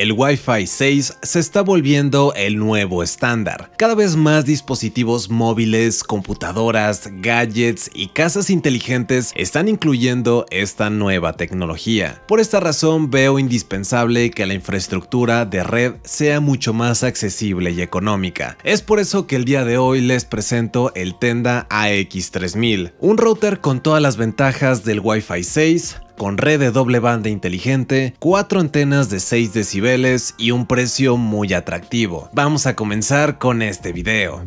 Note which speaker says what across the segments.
Speaker 1: el Wi-Fi 6 se está volviendo el nuevo estándar. Cada vez más dispositivos móviles, computadoras, gadgets y casas inteligentes están incluyendo esta nueva tecnología. Por esta razón veo indispensable que la infraestructura de red sea mucho más accesible y económica. Es por eso que el día de hoy les presento el Tenda AX3000, un router con todas las ventajas del Wi-Fi 6, con red de doble banda inteligente, cuatro antenas de 6 decibeles y un precio muy atractivo. Vamos a comenzar con este video.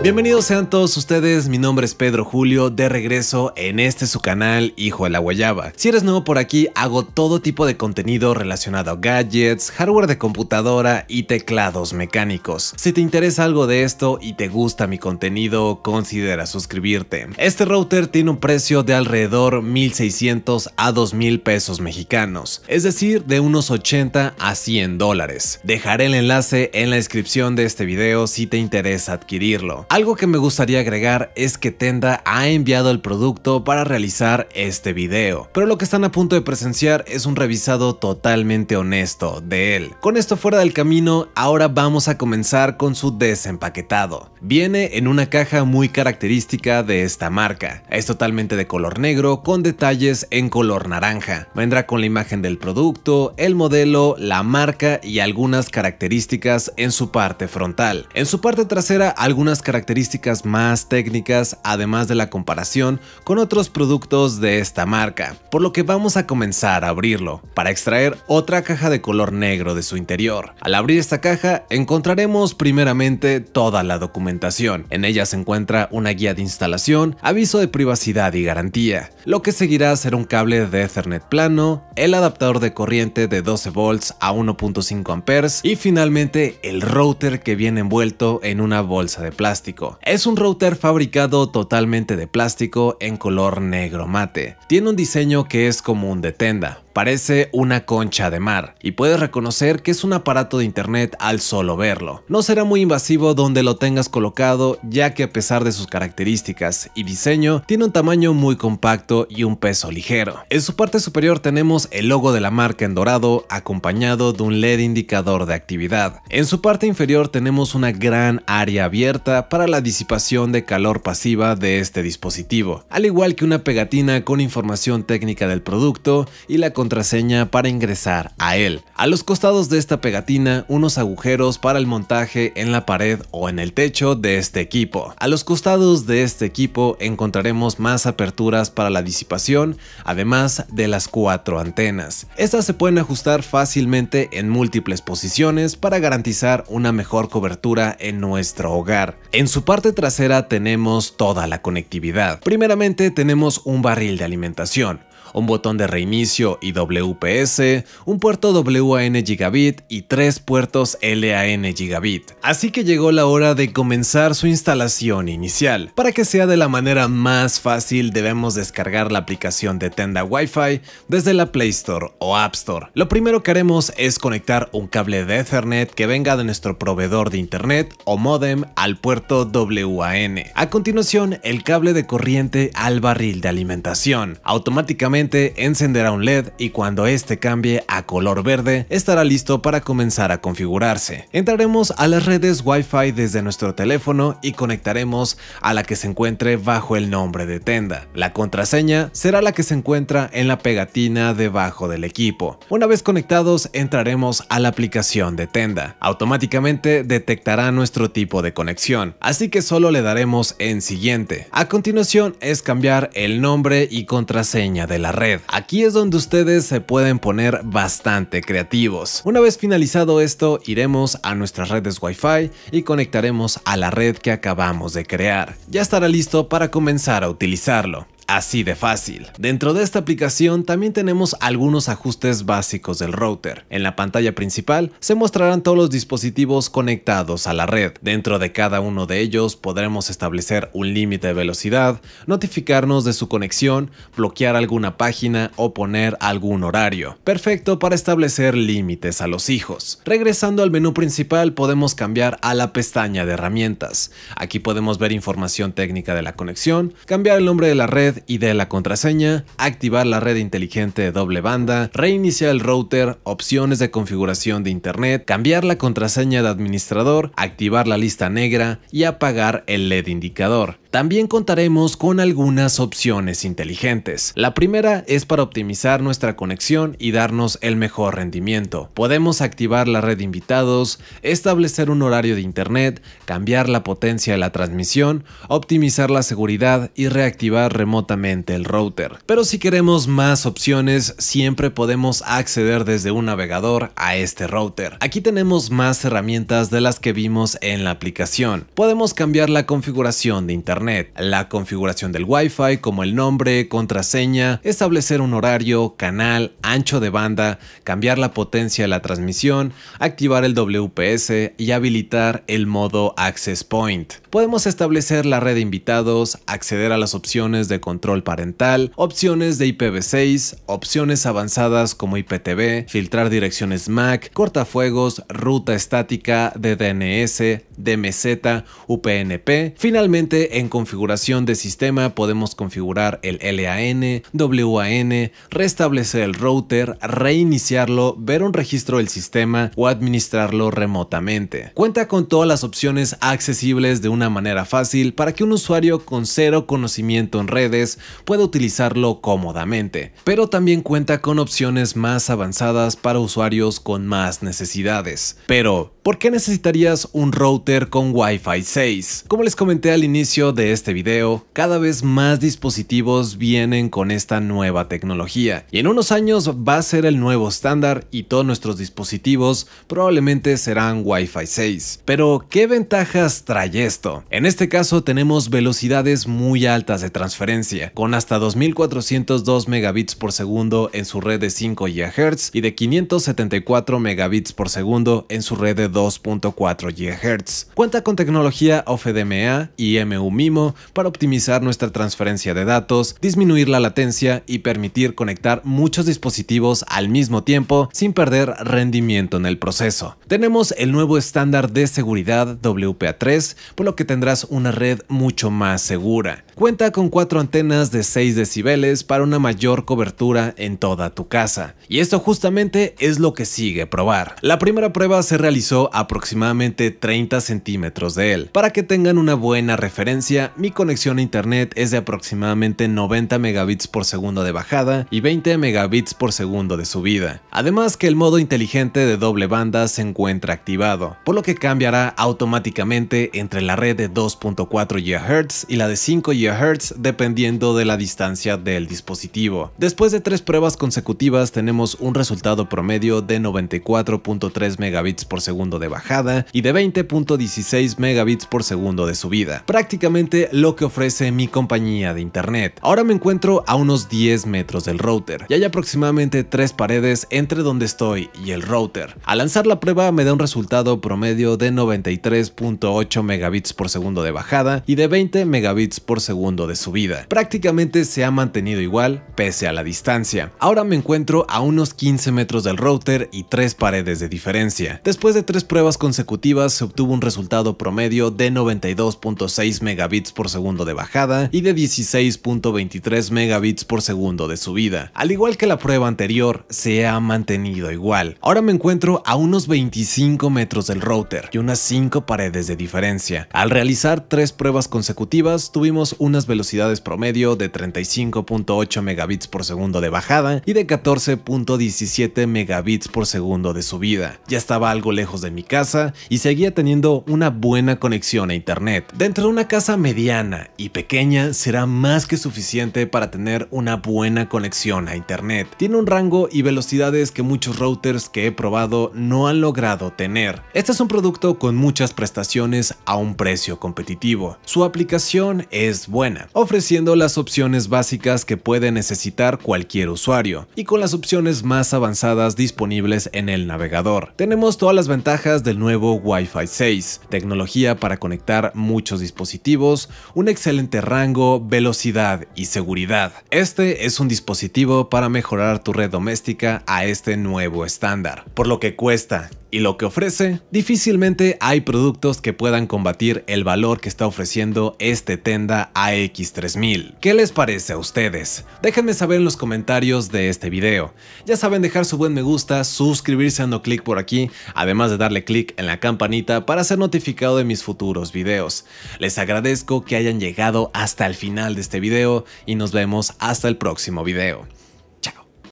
Speaker 1: Bienvenidos sean todos ustedes, mi nombre es Pedro Julio, de regreso en este su canal Hijo de la Guayaba. Si eres nuevo por aquí, hago todo tipo de contenido relacionado a gadgets, hardware de computadora y teclados mecánicos. Si te interesa algo de esto y te gusta mi contenido, considera suscribirte. Este router tiene un precio de alrededor 1600 a 2000 pesos mexicanos, es decir, de unos 80 a 100 dólares. Dejaré el enlace en la descripción de este video si te interesa adquirirlo. Algo que me gustaría agregar es que Tenda ha enviado el producto para realizar este video, pero lo que están a punto de presenciar es un revisado totalmente honesto de él. Con esto fuera del camino, ahora vamos a comenzar con su desempaquetado. Viene en una caja muy característica de esta marca. Es totalmente de color negro con detalles en color naranja. Vendrá con la imagen del producto, el modelo, la marca y algunas características en su parte frontal. En su parte trasera algunas características características más técnicas además de la comparación con otros productos de esta marca, por lo que vamos a comenzar a abrirlo, para extraer otra caja de color negro de su interior. Al abrir esta caja encontraremos primeramente toda la documentación, en ella se encuentra una guía de instalación, aviso de privacidad y garantía, lo que seguirá ser un cable de Ethernet plano, el adaptador de corriente de 12 volts a 1.5 amperes y finalmente el router que viene envuelto en una bolsa de plástico. Es un router fabricado totalmente de plástico en color negro mate. Tiene un diseño que es como un de tenda, parece una concha de mar y puedes reconocer que es un aparato de internet al solo verlo. No será muy invasivo donde lo tengas colocado ya que a pesar de sus características y diseño tiene un tamaño muy compacto y un peso ligero. En su parte superior tenemos el logo de la marca en dorado acompañado de un LED indicador de actividad. En su parte inferior tenemos una gran área abierta para la disipación de calor pasiva de este dispositivo, al igual que una pegatina con información técnica del producto y la contraseña para ingresar a él. A los costados de esta pegatina, unos agujeros para el montaje en la pared o en el techo de este equipo. A los costados de este equipo encontraremos más aperturas para la disipación, además de las cuatro antenas. Estas se pueden ajustar fácilmente en múltiples posiciones para garantizar una mejor cobertura en nuestro hogar. En su parte trasera tenemos toda la conectividad. Primeramente tenemos un barril de alimentación, un botón de reinicio y WPS, un puerto WAN gigabit y tres puertos LAN gigabit. Así que llegó la hora de comenzar su instalación inicial. Para que sea de la manera más fácil debemos descargar la aplicación de Tenda Wi-Fi desde la Play Store o App Store. Lo primero que haremos es conectar un cable de Ethernet que venga de nuestro proveedor de internet o modem al puerto WAN. A continuación el cable de corriente al barril de alimentación. Automáticamente encenderá un LED y cuando este cambie a color verde estará listo para comenzar a configurarse. Entraremos a las redes Wi-Fi desde nuestro teléfono y conectaremos a la que se encuentre bajo el nombre de Tenda. La contraseña será la que se encuentra en la pegatina debajo del equipo. Una vez conectados entraremos a la aplicación de Tenda. Automáticamente detectará nuestro tipo de conexión, así que solo le daremos en siguiente. A continuación es cambiar el nombre y contraseña de la red. Aquí es donde ustedes se pueden poner bastante creativos. Una vez finalizado esto, iremos a nuestras redes Wi-Fi y conectaremos a la red que acabamos de crear. Ya estará listo para comenzar a utilizarlo. Así de fácil. Dentro de esta aplicación también tenemos algunos ajustes básicos del router. En la pantalla principal se mostrarán todos los dispositivos conectados a la red. Dentro de cada uno de ellos podremos establecer un límite de velocidad, notificarnos de su conexión, bloquear alguna página o poner algún horario. Perfecto para establecer límites a los hijos. Regresando al menú principal podemos cambiar a la pestaña de herramientas. Aquí podemos ver información técnica de la conexión, cambiar el nombre de la red y de la contraseña, activar la red inteligente de doble banda, reiniciar el router, opciones de configuración de internet, cambiar la contraseña de administrador, activar la lista negra y apagar el LED indicador. También contaremos con algunas opciones inteligentes. La primera es para optimizar nuestra conexión y darnos el mejor rendimiento. Podemos activar la red de invitados, establecer un horario de internet, cambiar la potencia de la transmisión, optimizar la seguridad y reactivar remotamente el router. Pero si queremos más opciones, siempre podemos acceder desde un navegador a este router. Aquí tenemos más herramientas de las que vimos en la aplicación. Podemos cambiar la configuración de internet la configuración del Wi-Fi como el nombre, contraseña, establecer un horario, canal, ancho de banda, cambiar la potencia de la transmisión, activar el WPS y habilitar el modo Access Point. Podemos establecer la red de invitados, acceder a las opciones de control parental, opciones de IPv6, opciones avanzadas como IPTV, filtrar direcciones MAC, cortafuegos, ruta estática de DNS, DMZ, UPnP. Finalmente, en configuración de sistema podemos configurar el LAN, WAN, restablecer el router, reiniciarlo, ver un registro del sistema o administrarlo remotamente. Cuenta con todas las opciones accesibles de una manera fácil para que un usuario con cero conocimiento en redes pueda utilizarlo cómodamente, pero también cuenta con opciones más avanzadas para usuarios con más necesidades. Pero, ¿por qué necesitarías un router con Wi-Fi 6? Como les comenté al inicio de este video, cada vez más dispositivos vienen con esta nueva tecnología y en unos años va a ser el nuevo estándar y todos nuestros dispositivos probablemente serán Wi-Fi 6. Pero, ¿qué ventajas trae esto? En este caso tenemos velocidades muy altas de transferencia, con hasta 2402 megabits por segundo en su red de 5 GHz y de 574 megabits por segundo en su red de 2.4 GHz. Cuenta con tecnología OFDMA y MU-MIMO para optimizar nuestra transferencia de datos, disminuir la latencia y permitir conectar muchos dispositivos al mismo tiempo sin perder rendimiento en el proceso. Tenemos el nuevo estándar de seguridad WPA3, por lo que tendrás una red mucho más segura. Cuenta con cuatro antenas de 6 decibeles para una mayor cobertura en toda tu casa. Y esto justamente es lo que sigue probar. La primera prueba se realizó aproximadamente 30 centímetros de él. Para que tengan una buena referencia, mi conexión a internet es de aproximadamente 90 megabits por segundo de bajada y 20 megabits por segundo de subida. Además que el modo inteligente de doble banda se encuentra activado, por lo que cambiará automáticamente entre la red de 2.4 GHz y la de 5 GHz dependiendo de la distancia del dispositivo. Después de tres pruebas consecutivas tenemos un resultado promedio de 94.3 megabits por segundo de bajada y de 20.16 megabits por segundo de subida. Prácticamente lo que ofrece mi compañía de internet. Ahora me encuentro a unos 10 metros del router y hay aproximadamente tres paredes entre donde estoy y el router. Al lanzar la prueba me da un resultado promedio de 93.8 megabits por segundo de bajada y de 20 megabits por segundo de su vida. Prácticamente se ha mantenido igual pese a la distancia. Ahora me encuentro a unos 15 metros del router y tres paredes de diferencia. Después de tres pruebas consecutivas se obtuvo un resultado promedio de 92.6 megabits por segundo de bajada y de 16.23 megabits por segundo de subida. Al igual que la prueba anterior, se ha mantenido igual. Ahora me encuentro a unos 25 metros del router y unas 5 paredes de diferencia. Al realizar tres pruebas consecutivas tuvimos un unas velocidades promedio de 35.8 megabits por segundo de bajada y de 14.17 megabits por segundo de subida. Ya estaba algo lejos de mi casa y seguía teniendo una buena conexión a internet. Dentro de una casa mediana y pequeña será más que suficiente para tener una buena conexión a internet. Tiene un rango y velocidades que muchos routers que he probado no han logrado tener. Este es un producto con muchas prestaciones a un precio competitivo. Su aplicación es buena ofreciendo las opciones básicas que puede necesitar cualquier usuario y con las opciones más avanzadas disponibles en el navegador. Tenemos todas las del nuevo Wi-Fi 6, tecnología para conectar muchos dispositivos, un excelente rango, velocidad y seguridad. Este es un dispositivo para mejorar tu red doméstica a este nuevo estándar. Por lo que cuesta, y lo que ofrece, difícilmente hay productos que puedan combatir el valor que está ofreciendo este Tenda AX3000. ¿Qué les parece a ustedes? Déjenme saber en los comentarios de este video. Ya saben dejar su buen me gusta, suscribirse dando clic por aquí, además de darle clic en la campanita para ser notificado de mis futuros videos. Les agradezco que hayan llegado hasta el final de este video y nos vemos hasta el próximo video.